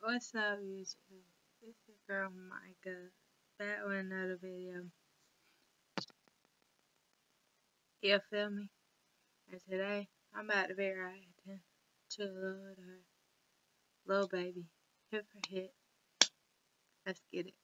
What's up, YouTube? It's your girl Micah, back with another video. You feel me? And today, I'm about to be reacting to a little, Lil Baby, hit for hit. Let's get it.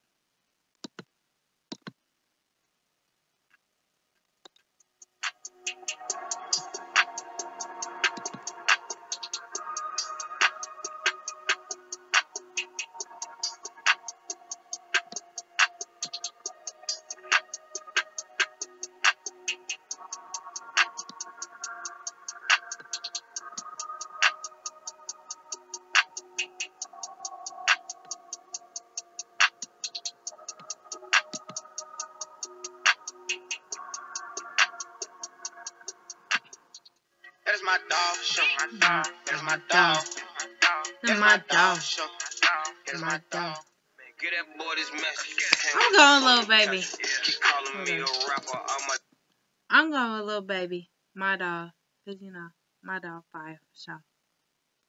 That is my dog show. That is my dog. That's my dog. show. That's my dog. Get that boy this message. I'm going Lil Baby. Keep calling me a rapper. I'm a I'm going with Lil Baby, my dog. Cause you know, my dog fire for sure.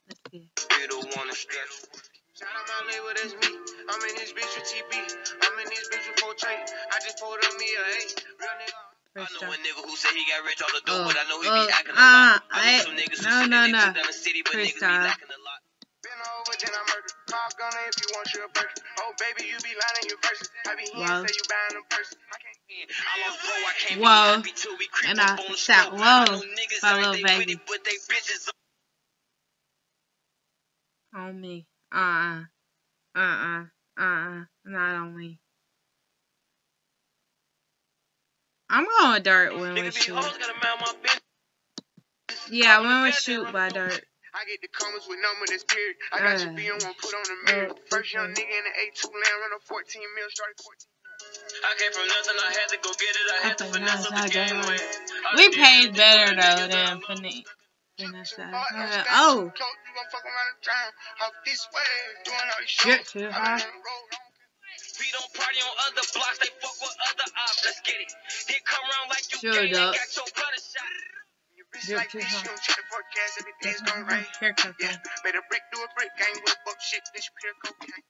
Let's get it. be the one to stress. Shout out my label, that's me. I'm in this bitch with TB. I'm in this bitch with 4 Trey. I just pulled on me a eight. Real nigga. For I sure. know a nigga who said he got rich off the dope, Oh, but I know he oh, be acting a uh, lot. I I- know some niggas who no, said no, they no. took down the city, but niggas be lacking a lot. Been over, then I murdered. Pop gunner if you want your burger. Oh, baby, you be lying your verses. I be here Wow. say you buying them purses. I can't I lost bro, I can't Whoa. be happy till we creep And up I on the shot scope. low I know niggas by ain't Baby. with but they bitches On me. Uh-uh. Uh-uh. Uh-uh. Not on me. I'm going dirt when we Niggas be shoot. hoes, gotta mind my business. Yeah, when we shoot by dirt. I get the comments with number that's period. I got your Uh, B on one put on the mirror. uh, First young okay. nigga in the A2 land, run a 14 mil, started 14. I came from nothing, I had to go get it. I had to Okay, finesse up the game got We paid better though than Panini. Finesse that. Oh, Shit, too high. We don't party on other blocks, they fuck with other ops. Let's get it. He come around like you Sure gang, got your brother shot. Drip Like this, you don't check the forecast, everything's gonna Yeah, made a brick do a brick, gang whip up shit, this pure cocaine.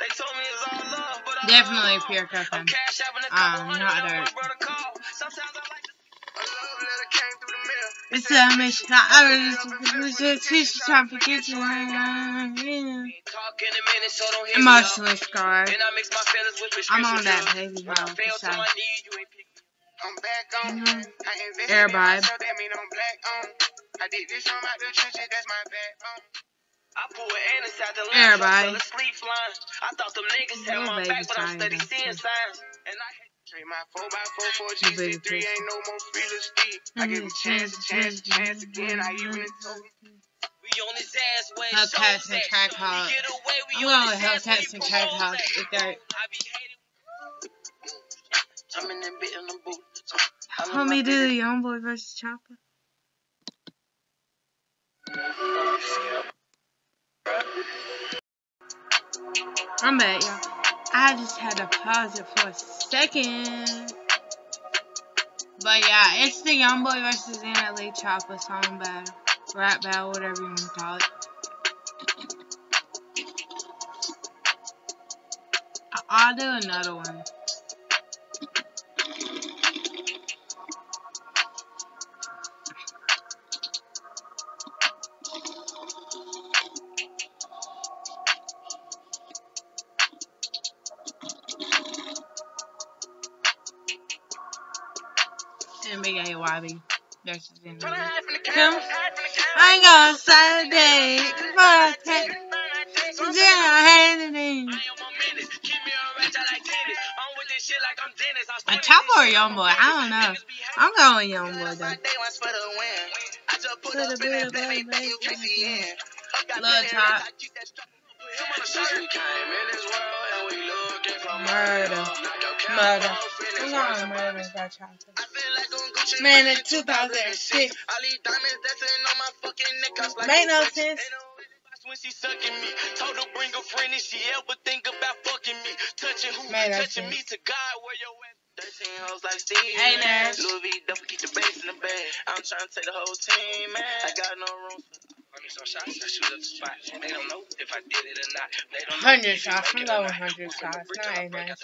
They told me it's all love, but I Definitely love. pure I'm cocaine. cash having a Um, hundred not on dirt. brother call. Sometimes I like to A love letter came through the mail. It's a mission. I was just teach trying to forget you. talk in a minute, so don't hit Emotionally me up. scarred. Then I mix my feelings with I'm on that baby When I mom fail for to sure. my knees, you ain't pick me I'm back on. Mm-hmm. I invested Everybody. that mean I'm black on. I did this from out the trenches, that's my backbone. I pull an Annis out the Everybody. lamp, asleep flying. I thought them niggas had my back, but I'm steady seeing signs. And I had Trade my 4x4 for The baby GC3, ain't no more feelers Steve. I give him mm-hmm, chance, a chance, a chance mm-hmm, again. I mm-hmm, even told him. we on his ass when Hellcats and track We hogs. get away, we I'm going with Hellcats and track promotes hogs. that. With dirt. I be. I'm in that bit in the boot. Homie, do the young boy versus Choppa. I'm back, y'all. I just had to pause it for a second. But yeah, it's the Young Boy versus NLE Choppa song battle. Rap battle, whatever you want to call it. I'll do another one. Keep me a ratchet like tennis. I'm with this shit like I'm Dennis. I A started Choppa this or shit Young Boy? I don't know. Niggas be hating. I'm going Young Boy My though. day one's for the win. I just put Put a bit of baby, make you baby. Tracy in. Got Lil' plenty of Top. Murder. Murder. I'm this going world. Murder by Choppa. I feel like I'm Gucci Mane, in 2006. All these diamonds dancing on my fucking neck. Like, Made no sense. Ain't no way when she sucking me. Told her bring a friend if she ever think about fucking me. Touching who? Made no Touching me to God where your ass. 13 hoes like Steve. Hey, man. Louis V, double keep the bass in the bag. I'm trying to take the whole team, man. I got no room for some shots, I shoot up the spot. They don't know if I did it or not. They don't hundred shots. I'm it or going not. hundred shots. Not drop, nice.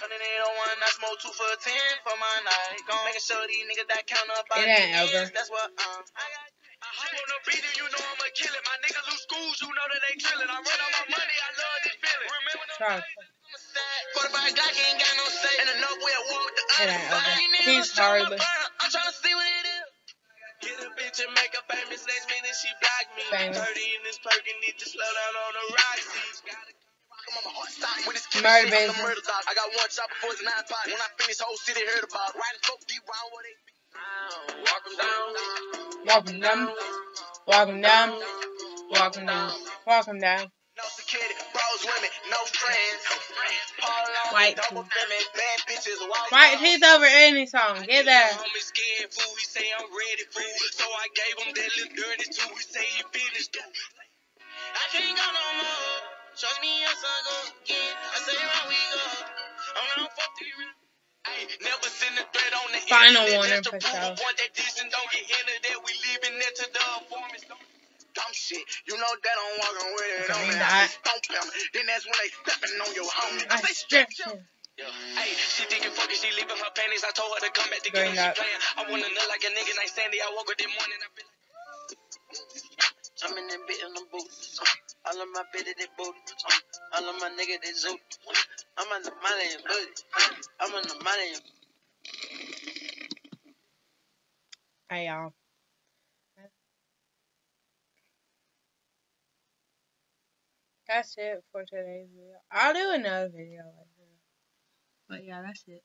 Turning it on one, I smoke two for ten for my night. Making sure these niggas that count up It ain't the over. That's what um. I got. I hop on the beat and you know I'ma kill it. My niggas lose schools, you know that they. I run on my money, I love this feeling. Remember the Try. Quarterback Glock ain't got no say. And enough way at war with the other. ain't over. Get a bitch and make her famous next minute she block me. Famous. 30 in this perk and need to slow down on the ride seats. I'm on my heart stop with this kid Murder I'm business. murder dog. I got one shot before it's nine pot. When I finish, whole city heard about. it. Riding so deep round where they be. Walk 'em down. Walk 'em down. Walk 'em down. Walk 'em down. Walk 'em down. No security, bros, women, no friends. All on White double teeth. feminine, bad bitches, walk White down. teeth over any song. Get that. Homie scared fool, he say I'm ready fool. So I gave him that little dirty too. He say he finished. I can't go no more. Trust me, yes, I go again. I say round we go. I'm not three rounds. Never send a threat on the Final internet warning just to prove a point that decent don't get into that. We leaving it to the informants. Dumb shit. You know that I'm walking with it. Green on me. dot. I say stomp them. Then that's when they stepping on your homie. I stripped him. Yeah. Hey, she thinking fucking, she leaving her panties. I told her to come back together. Green She playing. I wanna look like a nigga named Sandy. I woke up this morning. I feel like I'm in that bit in the boot. All of my bitches they boot. All of my niggas they zoot. I'm on the money and booty. I'm on the money and Hey y'all. That's it for today's video. I'll do another video later. But yeah, that's it.